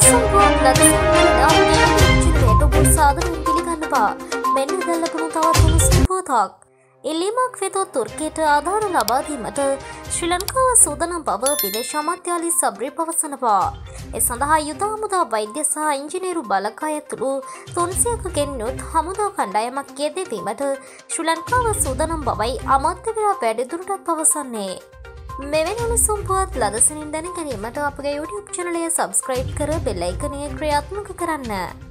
උණුසුම්පුවත් ලදසිට ඔබ සාධනින් පිළිගන්නවා මෙන්න දැල්ලපුණු තවත් උණුසුම්පුවතක්. ඉල්ලීමක් වෙතොත් තුර්කයට ආධාර ලබාදීමට ශ්‍රී ලංකාව සූදනම් බව විදේශ අමාත්‍යාලි සබ්‍රි පවසනවා. එ සඳහා යුදා හමුදා වෛද්‍ය සහ ඉංජිනේරු බලකාය ඇතුළු තුන්සියකගෙන් යුත් හමුදා කණ්ඩායමක් යෙදෙදීමට ශ්‍රී ලංකාව සූදනම් බවයි අමාත්‍යවරා වැඩිදුරටත් පවසන්නේ. මෙවැනි උණුසුම් පුවත් ලදසනින් දැන ගැනීමට අපගේ YouTube චනලය සබස්ක්‍රයිබ් කර බෙල්ලයිකනය ක්‍රියාත්මක කරන්න.